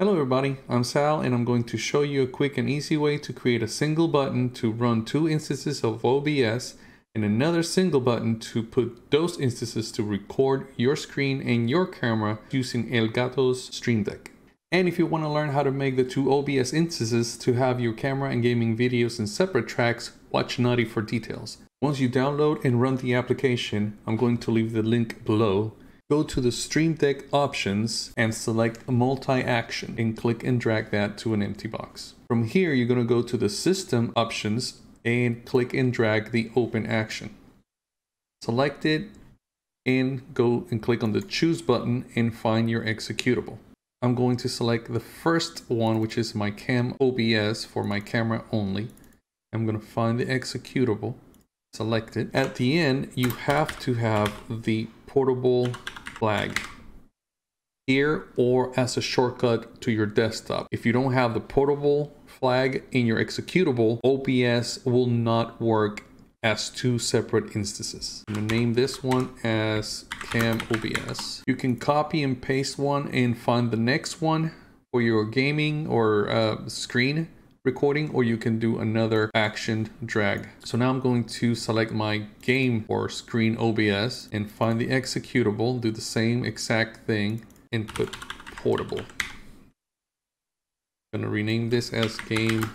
Hello everybody, I'm Sal and I'm going to show you a quick and easy way to create a single button to run two instances of OBS and another single button to put those instances to record your screen and your camera using Elgato's Stream Deck. And if you want to learn how to make the two OBS instances to have your camera and gaming videos in separate tracks, watch Nutty for details. Once you download and run the application, I'm going to leave the link below Go to the Stream Deck options and select multi-action and click and drag that to an empty box. From here, you're going to go to the system options and click and drag the open action. Select it and go and click on the choose button and find your executable. I'm going to select the first one, which is my cam OBS for my camera only. I'm going to find the executable, select it. At the end, you have to have the portable flag here or as a shortcut to your desktop. If you don't have the portable flag in your executable, OBS will not work as two separate instances. I'm gonna name this one as Cam OBS. You can copy and paste one and find the next one for your gaming or uh, screen recording or you can do another action drag. So now I'm going to select my game or screen OBS and find the executable, do the same exact thing and put portable. I'm gonna rename this as game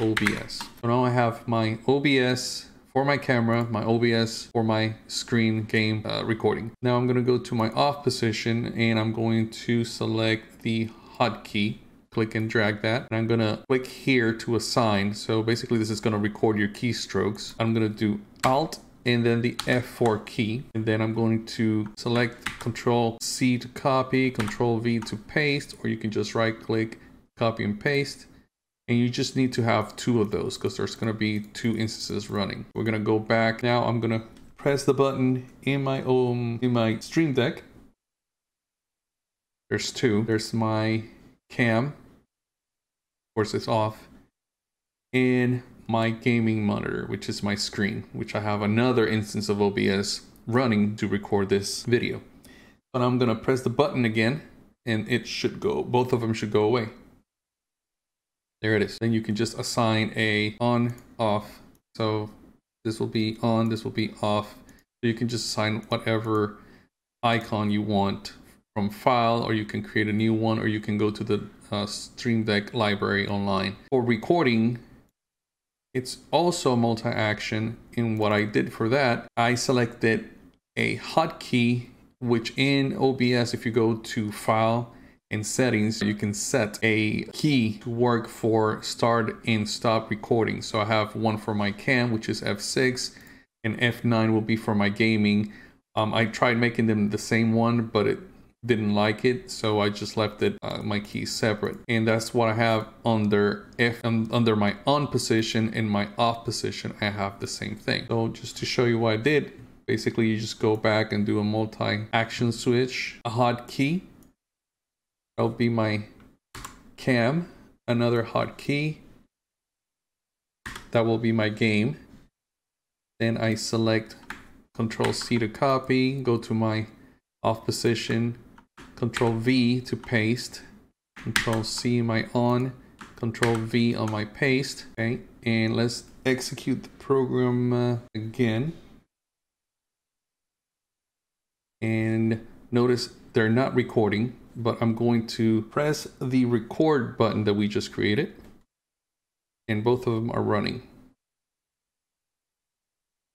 OBS. So now I have my OBS for my camera, my OBS for my screen game uh, recording. Now I'm gonna go to my off position and I'm going to select the hotkey click and drag that. And I'm gonna click here to assign. So basically this is gonna record your keystrokes. I'm gonna do Alt and then the F4 key. And then I'm going to select Control C to copy, Control V to paste, or you can just right click, copy and paste. And you just need to have two of those because there's gonna be two instances running. We're gonna go back. Now I'm gonna press the button in my own, in my Stream Deck. There's two. There's my cam course it's off, in my gaming monitor, which is my screen, which I have another instance of OBS running to record this video. But I'm gonna press the button again and it should go, both of them should go away. There it is. Then you can just assign a on, off. So this will be on, this will be off. So you can just assign whatever icon you want from file or you can create a new one or you can go to the uh, Stream Deck library online. For recording, it's also multi-action. In what I did for that, I selected a hotkey, which in OBS, if you go to File and Settings, you can set a key to work for start and stop recording. So I have one for my cam, which is F6, and F9 will be for my gaming. Um, I tried making them the same one, but it didn't like it so I just left it uh, my keys separate. And that's what I have under F um, under my on position and my off position I have the same thing. So just to show you what I did basically you just go back and do a multi action switch a hotkey that'll be my cam another hotkey that will be my game. Then I select control C to copy go to my off position Control V to paste, Control C my on, Control V on my paste. Okay, and let's execute the program uh, again. And notice they're not recording, but I'm going to press the record button that we just created. And both of them are running.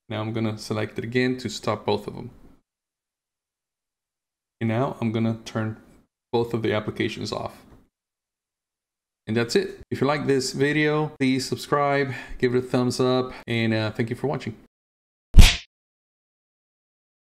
Now I'm gonna select it again to stop both of them. And now I'm gonna turn both of the applications off. And that's it. If you like this video, please subscribe, give it a thumbs up, and uh, thank you for watching.